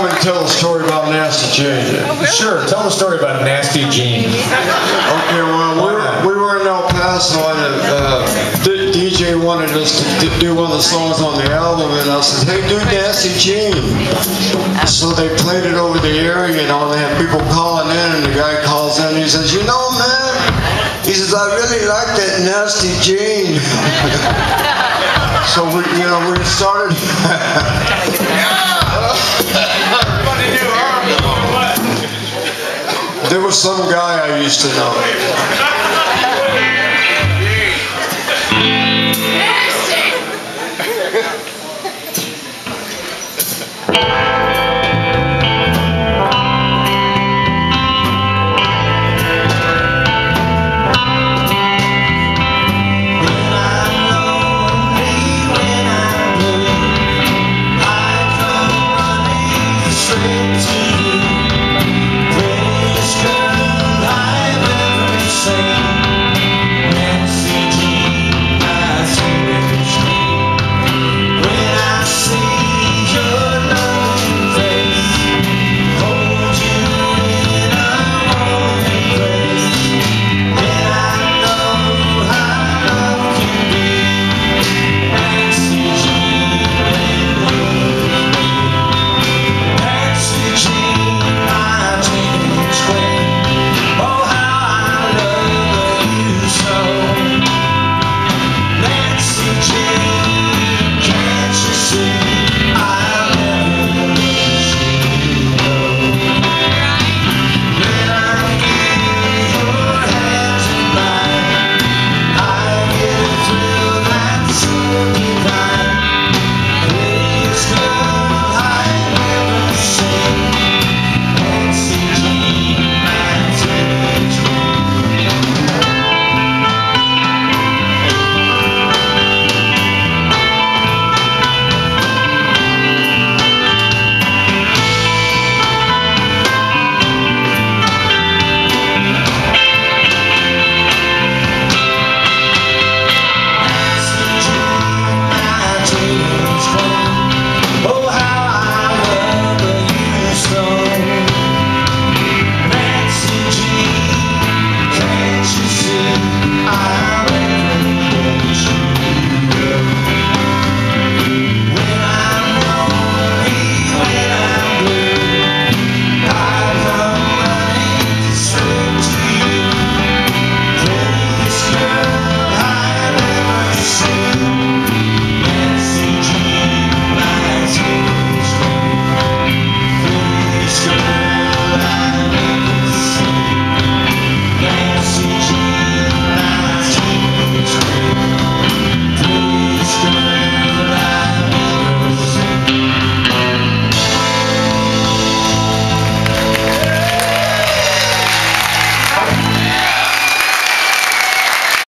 want me to tell a story about Nasty Jane? Sure, tell the story about Nasty Jean. Okay, well, we were, we were in El Paso and uh, the DJ wanted us to do one of the songs on the album and I said, hey, do Nasty Jean. So they played it over the area, you know, and they had people calling in and the guy calls in and he says, you know, man, he says, I really like that Nasty Jean. so we, you know, we started. There was some guy I used to know.